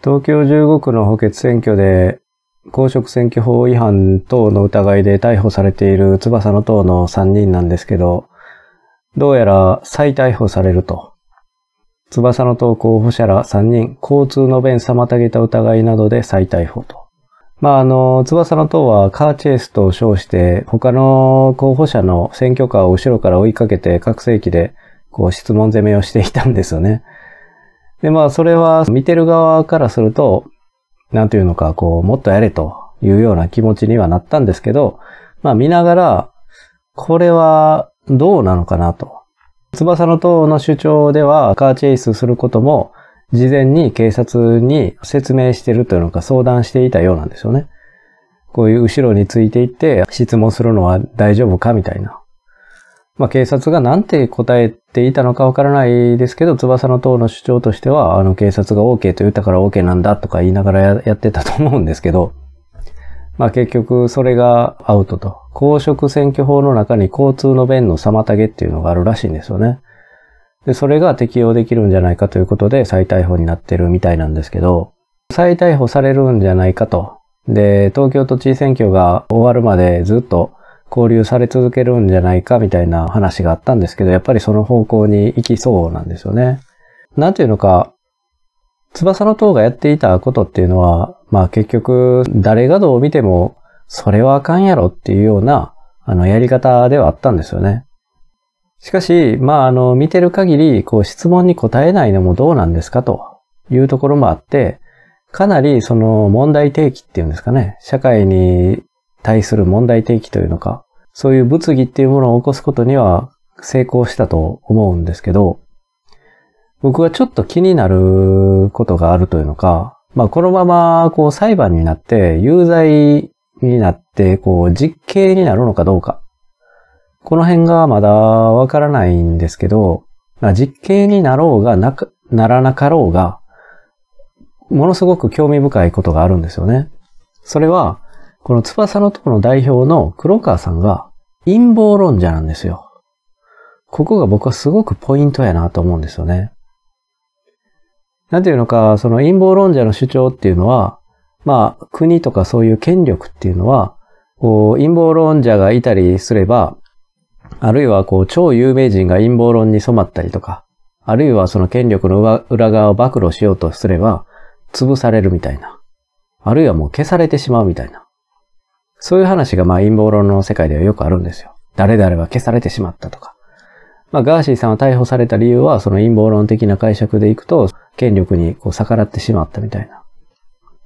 東京15区の補欠選挙で公職選挙法違反等の疑いで逮捕されている翼の党の3人なんですけど、どうやら再逮捕されると。翼の党候補者ら3人、交通の便妨げた疑いなどで再逮捕と。まあ、あの、翼の党はカーチェイスと称して、他の候補者の選挙カーを後ろから追いかけて各世紀でこう質問攻めをしていたんですよね。で、まあ、それは見てる側からすると、なんていうのか、こう、もっとやれというような気持ちにはなったんですけど、まあ見ながら、これはどうなのかなと。翼の党の主張では、カーチェイスすることも、事前に警察に説明してるというのか相談していたようなんですよね。こういう後ろについていって質問するのは大丈夫かみたいな。まあ警察が何て答えていたのかわからないですけど、翼の党の主張としては、あの警察が OK と言ったから OK なんだとか言いながら やってたと思うんですけど、まあ結局それがアウトと。公職選挙法の中に交通の便の妨げっていうのがあるらしいんですよね。で、それが適用できるんじゃないかということで再逮捕になってるみたいなんですけど、再逮捕されるんじゃないかと。で、東京都知事選挙が終わるまでずっと交流され続けるんじゃないかみたいな話があったんですけど、やっぱりその方向に行きそうなんですよね。なんていうのか、翼の塔がやっていたことっていうのは、まあ結局、誰がどう見ても、それはあかんやろっていうような、あの、やり方ではあったんですよね。しかし、まあ、あの、見てる限り、こう、質問に答えないのもどうなんですかというところもあって、かなりその問題提起っていうんですかね、社会に対する問題提起というのか、そういう物議っていうものを起こすことには成功したと思うんですけど、僕はちょっと気になることがあるというのか、まあこのままこう裁判になって有罪になってこう実刑になるのかどうか。この辺がまだわからないんですけど、まあ、実刑になろうがなか、ならなかろうが、ものすごく興味深いことがあるんですよね。それは、この翼の塔の代表の黒川さんが陰謀論者なんですよ。ここが僕はすごくポイントやなと思うんですよね。なんていうのか、その陰謀論者の主張っていうのは、まあ、国とかそういう権力っていうのは、こう、陰謀論者がいたりすれば、あるいはこう、超有名人が陰謀論に染まったりとか、あるいはその権力の裏側を暴露しようとすれば、潰されるみたいな。あるいはもう消されてしまうみたいな。そういう話がまあ陰謀論の世界ではよくあるんですよ。誰々は消されてしまったとか。まあガーシーさんは逮捕された理由はその陰謀論的な解釈でいくと、権力にこう逆らってしまったみたいな。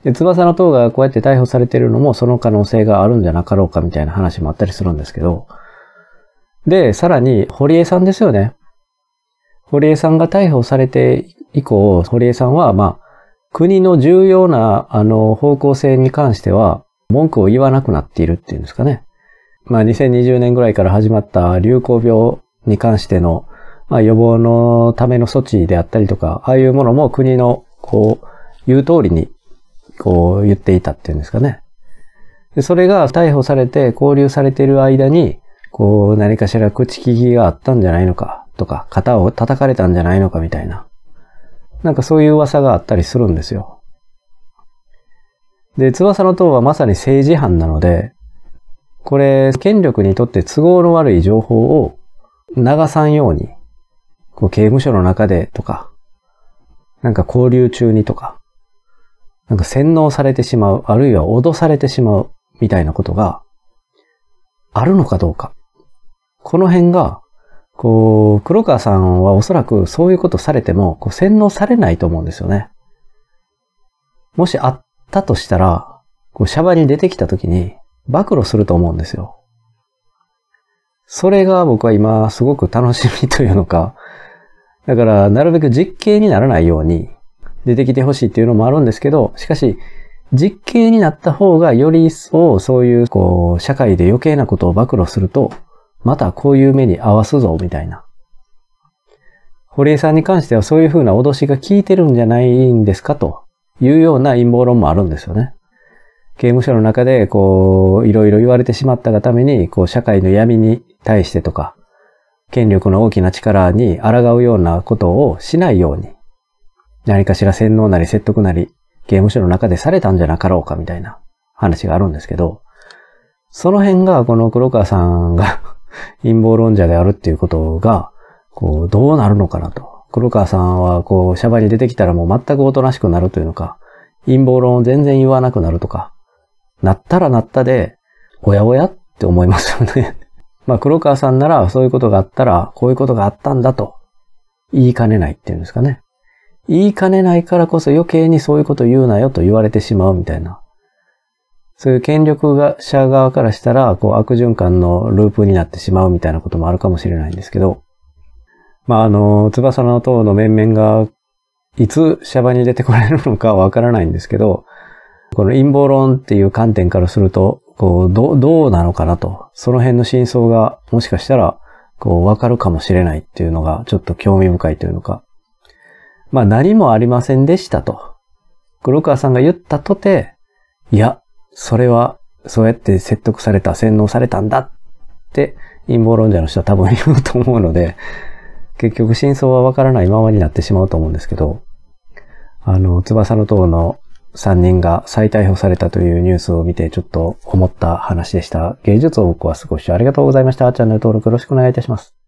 で、翼の党がこうやって逮捕されているのもその可能性があるんじゃなかろうかみたいな話もあったりするんですけど、で、さらに、堀江さんですよね。堀江さんが逮捕されて以降、堀江さんは、まあ、国の重要な、あの、方向性に関しては、文句を言わなくなっているっていうんですかね。まあ、2020年ぐらいから始まった流行病に関しての、まあ、予防のための措置であったりとか、ああいうものも国の、こう、言う通りに、こう言っていたっていうんですかね。でそれが逮捕されて交留されている間に、こう何かしら口利きがあったんじゃないのかとか、肩を叩かれたんじゃないのかみたいな。なんかそういう噂があったりするんですよ。で、翼の塔はまさに政治犯なので、これ、権力にとって都合の悪い情報を流さんように、こう刑務所の中でとか、なんか交流中にとか、なんか洗脳されてしまう、あるいは脅されてしまうみたいなことがあるのかどうか。この辺が、こう、黒川さんはおそらくそういうことされても、こう洗脳されないと思うんですよね。もしあったとしたら、こう、シャバに出てきた時に、暴露すると思うんですよ。それが僕は今、すごく楽しみというのか、だから、なるべく実刑にならないように、出てきてほしいっていうのもあるんですけど、しかし、実刑になった方がより一層そういう、こう、社会で余計なことを暴露すると、またこういう目に合わすぞ、みたいな。堀江さんに関してはそういうふうな脅しが効いてるんじゃないんですかというような陰謀論もあるんですよね。刑務所の中で、こう、いろいろ言われてしまったがために、こう、社会の闇に対してとか、権力の大きな力に抗うようなことをしないように、何かしら洗脳なり説得なり刑務所の中でされたんじゃなかろうかみたいな話があるんですけど、その辺がこの黒川さんが 陰謀論者であるっていうことが、こう、どうなるのかなと。黒川さんは、こう、シャバに出てきたらもう全くおとなしくなるというのか、陰謀論を全然言わなくなるとか、なったらなったで、おやおやって思いますよね まあ、黒川さんなら、そういうことがあったら、こういうことがあったんだと、言いかねないっていうんですかね。言いかねないからこそ余計にそういうこと言うなよと言われてしまうみたいな。そういう権力者側からしたら、こう悪循環のループになってしまうみたいなこともあるかもしれないんですけど、まあ、あの、翼の塔の面々が、いつシャバに出てこられるのかわからないんですけど、この陰謀論っていう観点からすると、こう、ど、どうなのかなと。その辺の真相が、もしかしたら、こう、わかるかもしれないっていうのが、ちょっと興味深いというのか。まあ、何もありませんでしたと。黒川さんが言ったとて、いや、それは、そうやって説得された、洗脳されたんだって陰謀論者の人は多分言うと思うので、結局真相はわからないままになってしまうと思うんですけど、あの、翼の塔の3人が再逮捕されたというニュースを見てちょっと思った話でした。芸術王国は少しありがとうございました。チャンネル登録よろしくお願いいたします。